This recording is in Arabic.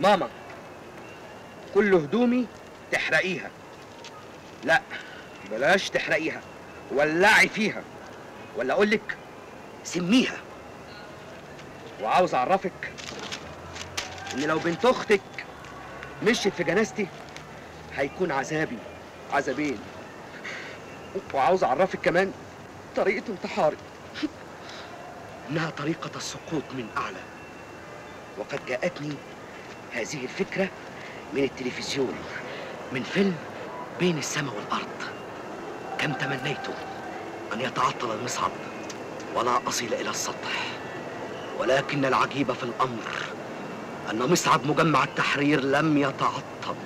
ماما كل هدومي تحرقيها. لا بلاش تحرقيها. ولعي فيها. ولا أقول لك سميها. وعاوز أعرفك إن لو بنت أختك مشيت في جنازتي هيكون عذابي. عذابين. وعاوز أعرفك كمان طريقة انتحاري. إنها طريقة السقوط من أعلى. وقد جاءتني هذه الفكرة من التلفزيون من فيلم بين السماء والأرض. كم تمنيت أن يتعطل المصعد ولا أصل إلى السطح. ولكن العجيب في الأمر أن مصعد مجمع التحرير لم يتعطل.